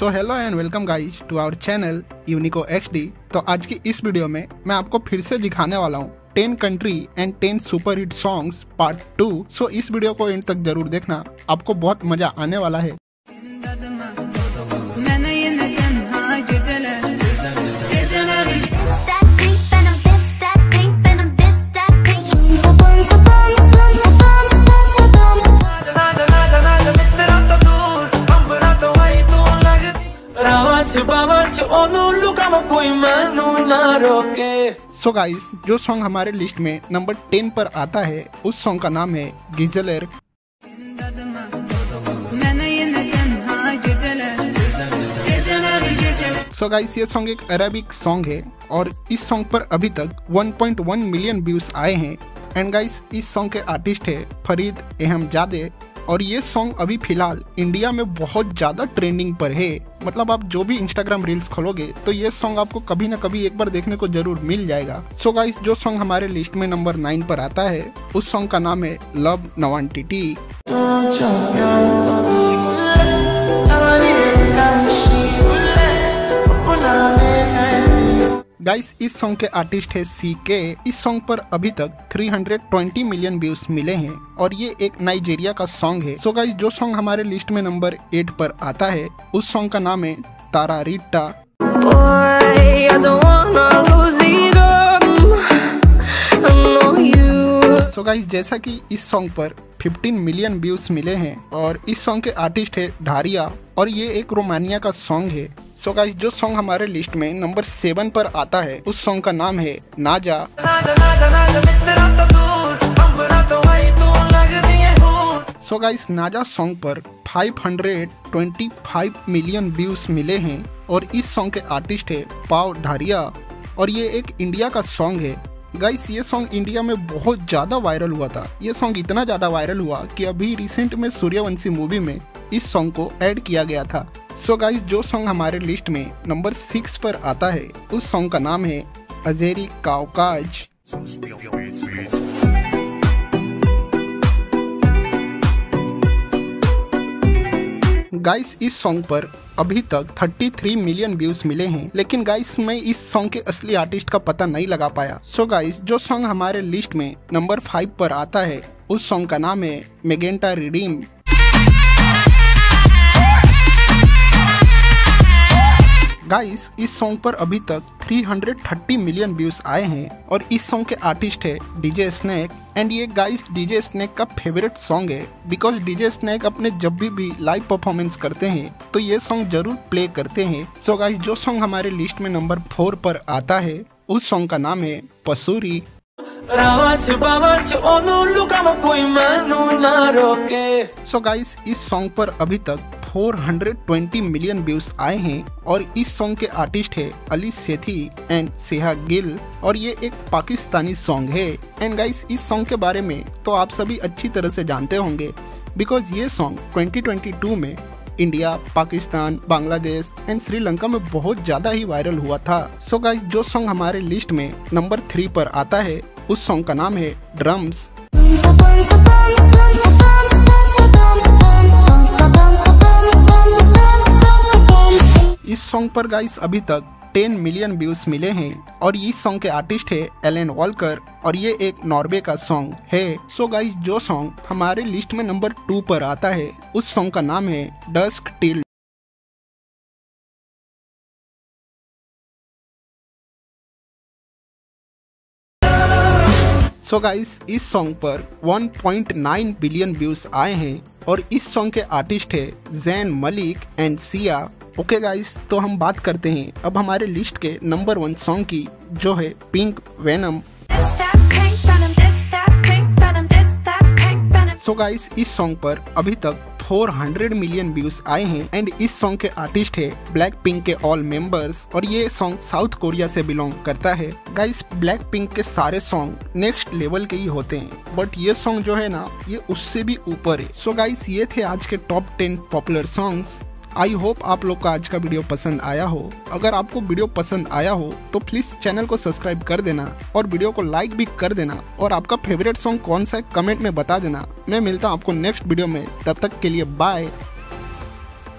So hello and welcome guys to our channel Uniko XD तो आज की इस वीडियो में मैं आपको फिर से दिखाने वाला हूँ ten country and ten super hit songs part two so इस वीडियो को एंड तक ज़रूर देखना। आपको बहुत मज़ा आने वाला है। सो गाइस जो सॉन्ग हमारे लिस्ट में नंबर टेन पर आता है, उस सॉन्ग का नाम है गिजलर सो गाइस ये सॉन्ग एक अरेबिक सॉन्ग है, और इस सॉन्ग पर अभी तक 1.1 मिलियन व्यूज़ आए हैं. एंड गाइस इस सॉन्ग के आर्टिस्ट है फरीद अहमजादे. और ये सॉन्ग अभी फ़िलहाल इंडिया में बहुत ज़्यादा ट्रेंडिंग पर है। मतलब आप जो भी इंस्टाग्राम रील्स खोलोगे तो ये सॉन्ग आपको कभी ना कभी एक बार देखने को ज़रूर मिल जाएगा। सो गाइस जो सॉन्ग हमारे लिस्ट में नंबर नाइन पर आता है, उस सॉन्ग का नाम है लव नवान्टिटी गाइस इस सॉन्ग के आर्टिस्ट है सी के इस सॉन्ग पर अभी तक 320 मिलियन व्यूज़ मिले हैं और ये एक नाइजीरिया का सॉन्ग है। सो गाइस जो सॉन्ग हमारे लिस्ट में नंबर एट पर आता है उस सॉन्ग का नाम है तारा रिट्टा. सो गाइस जैसा कि इस सॉन्ग पर 15 मिलियन व्यूज़ मिले हैं और इस सॉन्ग के आर्टिस्ट है ढारिया और ये एक रोमानिया का सॉन्ग है। सो गाइस जो सॉन्ग हमारे लिस्ट में नंबर सेवन पर आता है, उस सॉन्ग का नाम है नाजा। नाजा नाजा सो गाइस नाजा सॉन्ग पर 525 मिलियन व्यूज़ मिले हैं और इस सॉन्ग के आर्टिस्ट है पाव ढारिया। और ये एक इंडिया का सॉन्ग है। गाइस ये सॉन्ग इंडिया में बहुत ज़्यादा वायरल हुआ था। ये सॉन्ग इतना ज़्यादा वायरल हुआ कि अभी रिसेंट में सूर्यवंशी मूवी में इस सॉन्ग को ऐड किया गया था। सो so गाइस जो सॉन्ग हमारे लिस्ट में नंबर सिक्स पर आता है, उस सॉन्ग का नाम है अजेरी काउकाज गाइस इस सॉन्ग पर अभी तक 33 मिलियन व्यूज़ मिले हैं, लेकिन गाइस मैं इस सॉन्ग के असली आर्टिस्ट का पता नहीं लगा पाया। सो so गाइस जो सॉन्ग हमारे लिस्ट में नंबर फाइव पर आता है, उस सॉन्ग का नाम है मेगेंटा रिडीम गाइस इस सॉन्ग पर अभी तक 330 मिलियन व्यूज़ आए हैं और इस सॉन्ग के आर्टिस्ट है डीजे स्नैक एंड ये गाइस डीजे स्नैक का फेवरेट सॉन्ग है बिकॉज़ डीजे स्नैक अपने जब भी भी लाइव परफॉर्मेंस करते हैं तो ये सॉन्ग ज़रूर प्ले करते हैं। सो गाइस जो सॉन्ग हमारे लिस्ट में नंबर फोर पर आता है उस सॉन्ग का नाम है पसूरी सो गाइस इस सॉन्ग पर अभी तक 420 मिलियन व्यूज़ आए हैं और इस सॉन्ग के आर्टिस्ट है अली सेठी एंड सेहा गिल और ये एक पाकिस्तानी सॉन्ग है एंड गाइस इस सॉन्ग के बारे में तो आप सभी अच्छी तरह से जानते होंगे बिकॉज़ ये सॉन्ग 2022 में इंडिया पाकिस्तान बांग्लादेश एंड श्रीलंका में बहुत ज़्यादा ही वायरल हुआ था सो so गाइस जो सॉन्ग हमारे लिस्ट में नंबर थ्री पर आता है उस सॉन्ग का नाम है ड्रम्स सॉन्ग पर गाइस अभी तक 10 मिलियन व्यूज़ मिले हैं और इस सॉन्ग के आर्टिस्ट है एलन वॉलकर और ये एक नॉर्वे का सॉन्ग है। सो गाइस जो सॉन्ग हमारे लिस्ट में नंबर टू पर आता है, उस सॉन्ग का नाम है Dusk Till so so guys इस सॉन्ग पर 1.9 बिलियन व्यूज़ आए हैं और इस सॉन्ग के आर्टिस्ट है Zayn Malik and Sia okay guys तो हम बात करते हैं अब हमारे लिस्ट के नंबर वन सॉन्ग की, जो है पिंक वेनम. सो गाइस इस सॉन्ग पर अभी तक 400 मिलियन व्यूज़ आए हैं एंड इस सॉन्ग के आर्टिस्ट है ब्लैक पिंक के ऑल मेंबर्स और ये सॉन्ग साउथ कोरिया से बिलोंग करता है। गाइस ब्लैक पिंक के सारे सॉन्ग नेक्स्ट लेवल के ही होते हैं बट ये सॉन्ग जो है ना, ये उससे भी ऊपर है। सो so गाइस ये थे आज के top 10 popular songs I hope आप लोग का आज का वीडियो पसंद आया हो। अगर आपको वीडियो पसंद आया हो तो प्लीज़ चैनल को सब्सक्राइब कर देना और वीडियो को लाइक भी कर देना और आपका फेवरेट सॉन्ग कौन सा है कमेंट में बता देना। मैं मिलता हूँ आपको नेक्स्ट वीडियो में। तब तक के लिए बाय